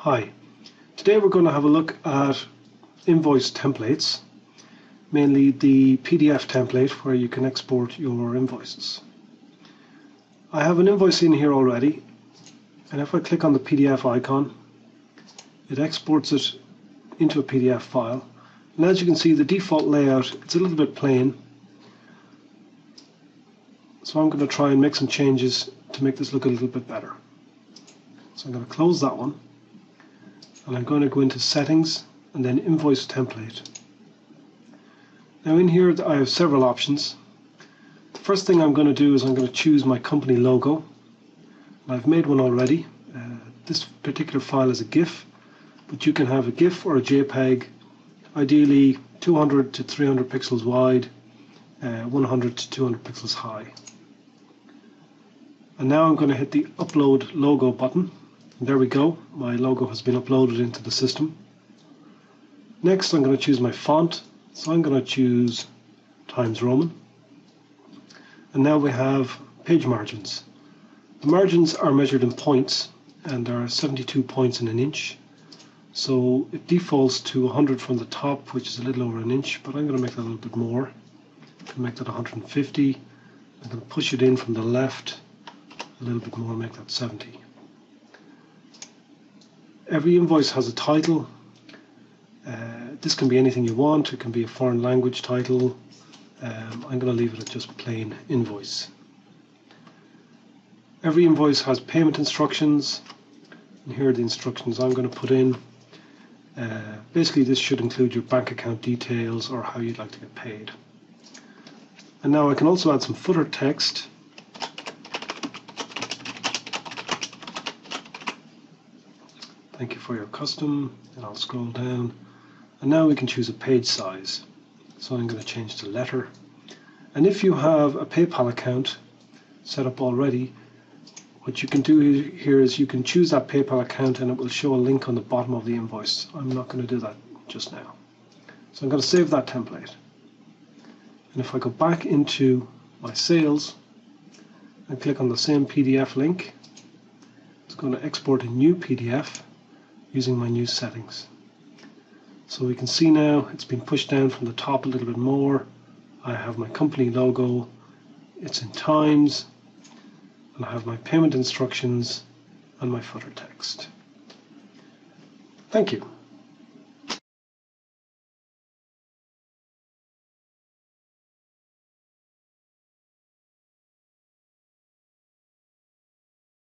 Hi, today we're going to have a look at invoice templates, mainly the PDF template where you can export your invoices. I have an invoice in here already and if I click on the PDF icon it exports it into a PDF file and as you can see the default layout it's a little bit plain so I'm going to try and make some changes to make this look a little bit better. So I'm going to close that one and I'm going to go into settings and then invoice template. Now in here I have several options. The first thing I'm going to do is I'm going to choose my company logo. I've made one already. Uh, this particular file is a GIF, but you can have a GIF or a JPEG, ideally 200 to 300 pixels wide, uh, 100 to 200 pixels high. And now I'm going to hit the upload logo button there we go, my logo has been uploaded into the system. Next I'm going to choose my font, so I'm going to choose Times Roman. And now we have page margins. The margins are measured in points and there are 72 points in an inch. So it defaults to 100 from the top, which is a little over an inch, but I'm going to make that a little bit more. Make that 150. I'm going to push it in from the left a little bit more, make that 70. Every invoice has a title. Uh, this can be anything you want. It can be a foreign language title. Um, I'm going to leave it at just plain invoice. Every invoice has payment instructions. And here are the instructions I'm going to put in. Uh, basically, this should include your bank account details or how you'd like to get paid. And now I can also add some footer text Thank you for your custom. And I'll scroll down. And now we can choose a page size. So I'm going to change to letter. And if you have a PayPal account set up already, what you can do here is you can choose that PayPal account and it will show a link on the bottom of the invoice. I'm not going to do that just now. So I'm going to save that template. And if I go back into my sales and click on the same PDF link, it's going to export a new PDF using my new settings. So we can see now it's been pushed down from the top a little bit more. I have my company logo, it's in times, and I have my payment instructions and my footer text. Thank you.